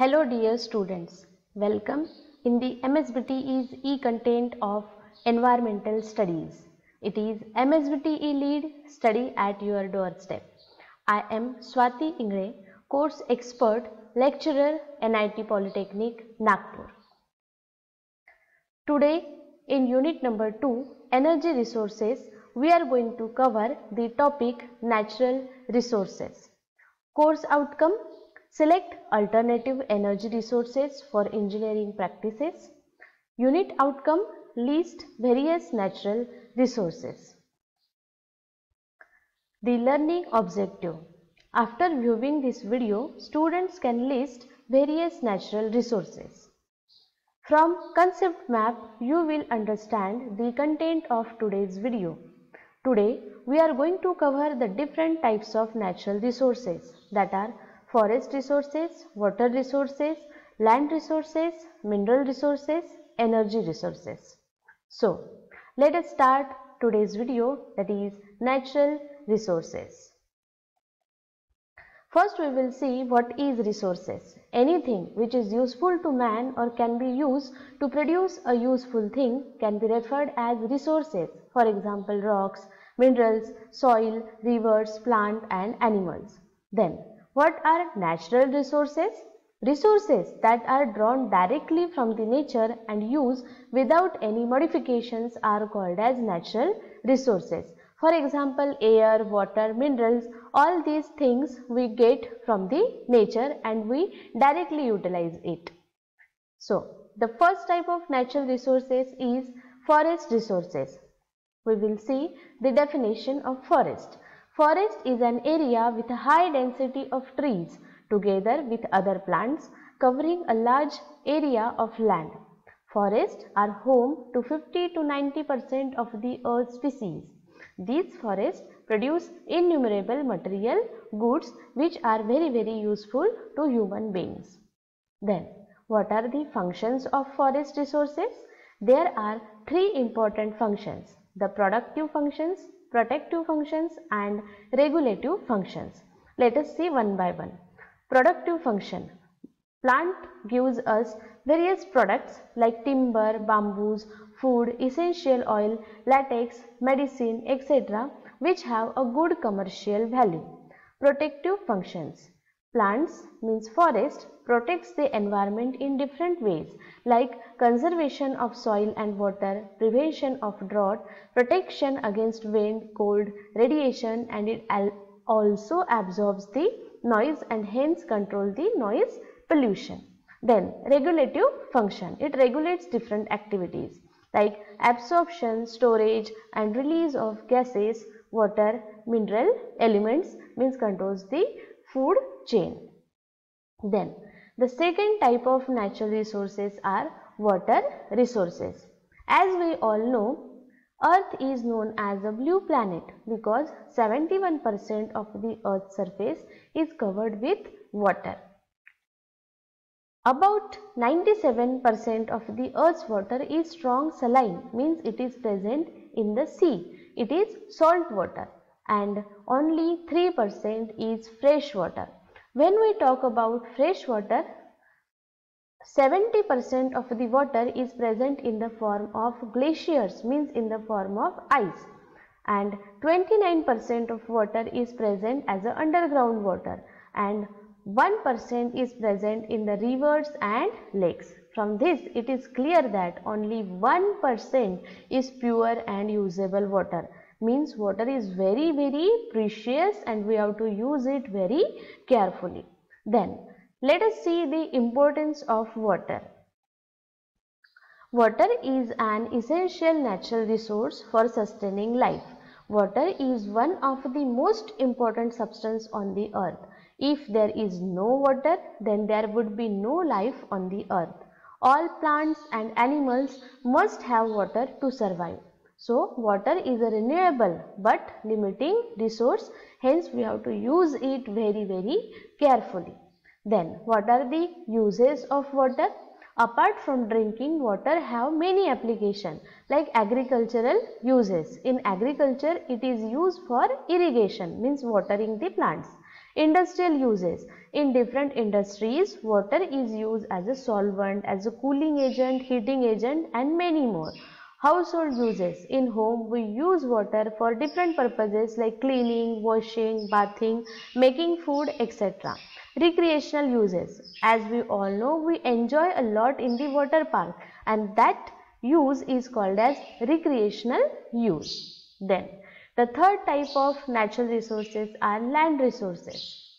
Hello dear students, welcome in the MSBTE's e-content of Environmental Studies. It is MSBTE lead study at your doorstep. I am Swati Ingre, course expert, lecturer, NIT Polytechnic, Nagpur. Today in unit number 2, Energy Resources, we are going to cover the topic Natural Resources. Course outcome Select alternative energy resources for engineering practices. Unit outcome list various natural resources. The learning objective. After viewing this video, students can list various natural resources. From concept map, you will understand the content of today's video. Today, we are going to cover the different types of natural resources that are forest resources, water resources, land resources, mineral resources, energy resources. So, let us start today's video that is natural resources. First we will see what is resources. Anything which is useful to man or can be used to produce a useful thing can be referred as resources. For example, rocks, minerals, soil, rivers, plant and animals. Then what are natural resources? Resources that are drawn directly from the nature and used without any modifications are called as natural resources. For example, air, water, minerals, all these things we get from the nature and we directly utilize it. So, the first type of natural resources is forest resources. We will see the definition of forest. Forest is an area with a high density of trees together with other plants covering a large area of land. Forests are home to 50 to 90 percent of the earth's species. These forests produce innumerable material goods which are very very useful to human beings. Then, what are the functions of forest resources? There are three important functions. The productive functions, protective functions and regulative functions. Let us see one by one. Productive function. Plant gives us various products like timber, bamboos, food, essential oil, latex, medicine, etc. which have a good commercial value. Protective functions. Plants means forest protects the environment in different ways like conservation of soil and water, prevention of drought, protection against wind, cold, radiation and it also absorbs the noise and hence control the noise pollution. Then regulative function, it regulates different activities like absorption, storage and release of gases, water, mineral elements means controls the food chain. Then the second type of natural resources are water resources. As we all know, Earth is known as a blue planet because 71% of the Earth's surface is covered with water. About 97% of the Earth's water is strong saline means it is present in the sea. It is salt water and only 3% is fresh water. When we talk about fresh water, 70% of the water is present in the form of glaciers means in the form of ice. And 29% of water is present as a underground water. And 1% is present in the rivers and lakes. From this it is clear that only 1% is pure and usable water means water is very very precious and we have to use it very carefully. Then let us see the importance of water. Water is an essential natural resource for sustaining life. Water is one of the most important substance on the earth. If there is no water, then there would be no life on the earth. All plants and animals must have water to survive. So, water is a renewable but limiting resource. Hence, we have to use it very, very carefully. Then, what are the uses of water? Apart from drinking, water have many applications like agricultural uses. In agriculture, it is used for irrigation, means watering the plants. Industrial uses. In different industries, water is used as a solvent, as a cooling agent, heating agent and many more. Household uses. In home, we use water for different purposes like cleaning, washing, bathing, making food, etc. Recreational uses. As we all know, we enjoy a lot in the water park and that use is called as recreational use. Then, the third type of natural resources are land resources.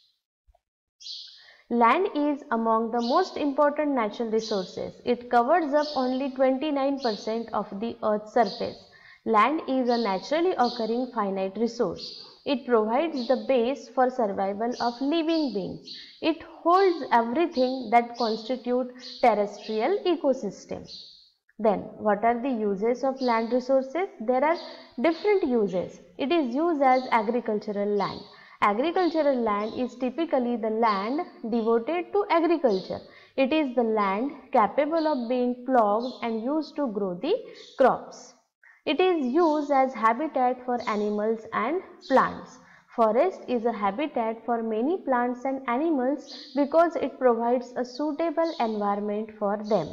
Land is among the most important natural resources. It covers up only 29% of the earth's surface. Land is a naturally occurring finite resource. It provides the base for survival of living beings. It holds everything that constitute terrestrial ecosystem. Then what are the uses of land resources? There are different uses. It is used as agricultural land. Agricultural land is typically the land devoted to agriculture. It is the land capable of being ploughed and used to grow the crops. It is used as habitat for animals and plants. Forest is a habitat for many plants and animals because it provides a suitable environment for them.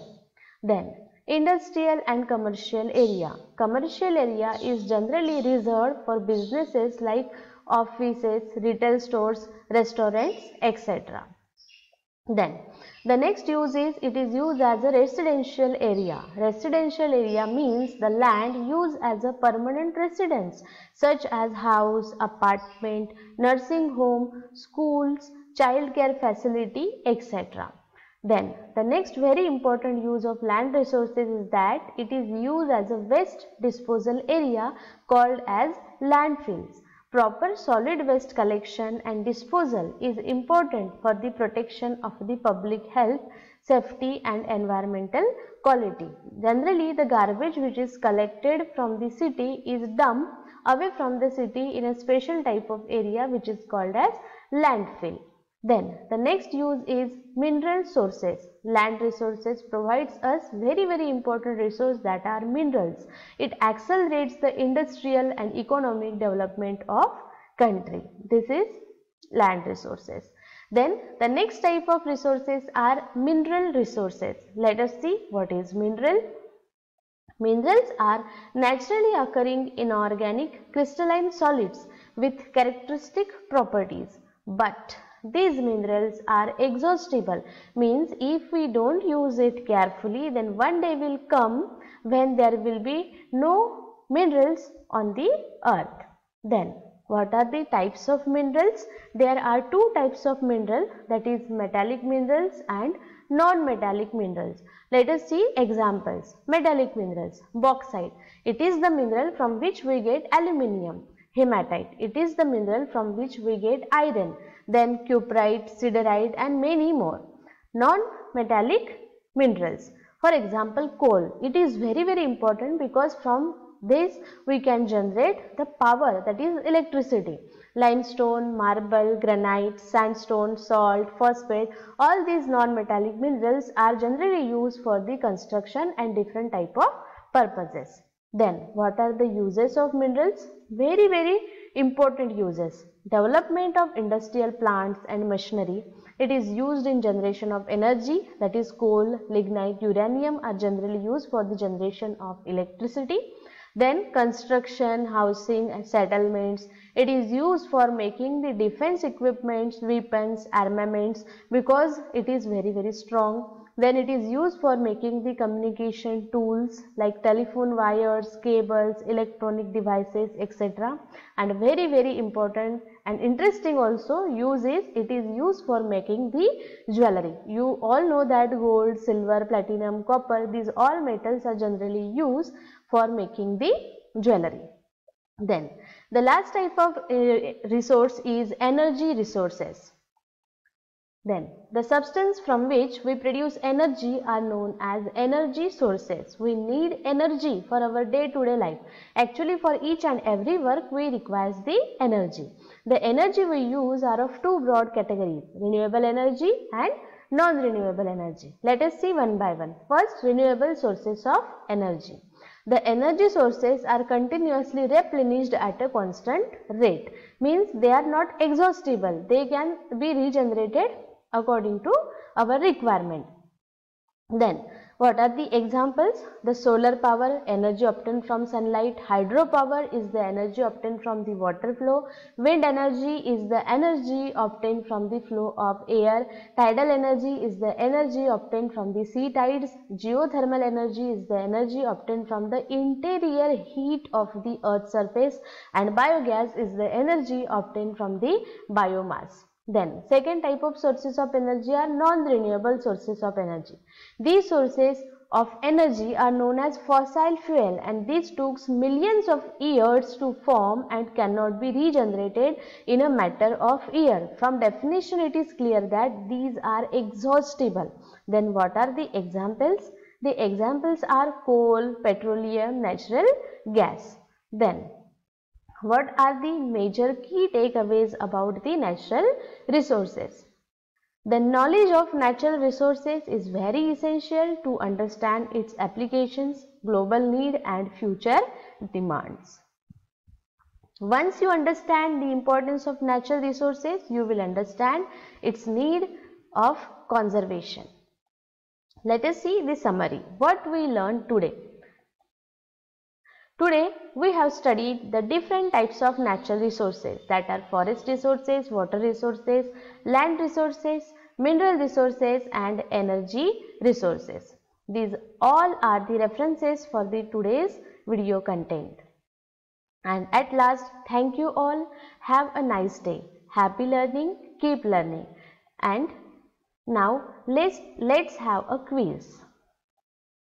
Then, industrial and commercial area. Commercial area is generally reserved for businesses like offices, retail stores, restaurants, etc. Then, the next use is it is used as a residential area. Residential area means the land used as a permanent residence such as house, apartment, nursing home, schools, child care facility, etc. Then, the next very important use of land resources is that it is used as a waste disposal area called as landfills. Proper solid waste collection and disposal is important for the protection of the public health, safety and environmental quality. Generally, the garbage which is collected from the city is dumped away from the city in a special type of area which is called as landfill. Then the next use is mineral sources. Land resources provides us very very important resource that are minerals. It accelerates the industrial and economic development of country. This is land resources. Then the next type of resources are mineral resources. Let us see what is mineral. Minerals are naturally occurring inorganic crystalline solids with characteristic properties but these minerals are exhaustible means if we don't use it carefully then one day will come when there will be no minerals on the earth. Then what are the types of minerals? There are two types of mineral that is metallic minerals and non-metallic minerals. Let us see examples. Metallic minerals, bauxite. It is the mineral from which we get aluminium. Hematite. It is the mineral from which we get iron then cuprite, siderite and many more. Non-metallic minerals. For example, coal. It is very very important because from this we can generate the power that is electricity. Limestone, marble, granite, sandstone, salt, phosphate, all these non-metallic minerals are generally used for the construction and different type of purposes. Then what are the uses of minerals? Very very important uses. Development of industrial plants and machinery. It is used in generation of energy that is coal, lignite, uranium are generally used for the generation of electricity. Then construction, housing and settlements. It is used for making the defense equipments, weapons, armaments because it is very very strong then it is used for making the communication tools like telephone wires, cables, electronic devices, etc. And very very important and interesting also use is it is used for making the jewelry. You all know that gold, silver, platinum, copper these all metals are generally used for making the jewelry. Then the last type of uh, resource is energy resources. Then, the substance from which we produce energy are known as energy sources. We need energy for our day-to-day -day life. Actually, for each and every work, we require the energy. The energy we use are of two broad categories, renewable energy and non-renewable energy. Let us see one by one. First, renewable sources of energy. the energy sources are continuously replenished at a constant rate. Means they are not exhaustible. They can be regenerated according to our requirement. Then what are the examples? The solar power, energy obtained from sunlight. Hydropower is the energy obtained from the water flow. Wind energy is the energy obtained from the flow of air. Tidal energy is the energy obtained from the sea tides. Geothermal energy is the energy obtained from the interior heat of the earth's surface. And biogas is the energy obtained from the biomass. Then second type of sources of energy are non-renewable sources of energy. These sources of energy are known as fossil fuel and these took millions of years to form and cannot be regenerated in a matter of year. From definition it is clear that these are exhaustible. Then what are the examples? The examples are coal, petroleum, natural gas. Then what are the major key takeaways about the natural resources? The knowledge of natural resources is very essential to understand its applications, global need and future demands. Once you understand the importance of natural resources, you will understand its need of conservation. Let us see the summary. What we learned today. Today we have studied the different types of natural resources that are forest resources, water resources, land resources, mineral resources and energy resources. These all are the references for the today's video content. And at last thank you all. Have a nice day. Happy learning. Keep learning. And now let's, let's have a quiz.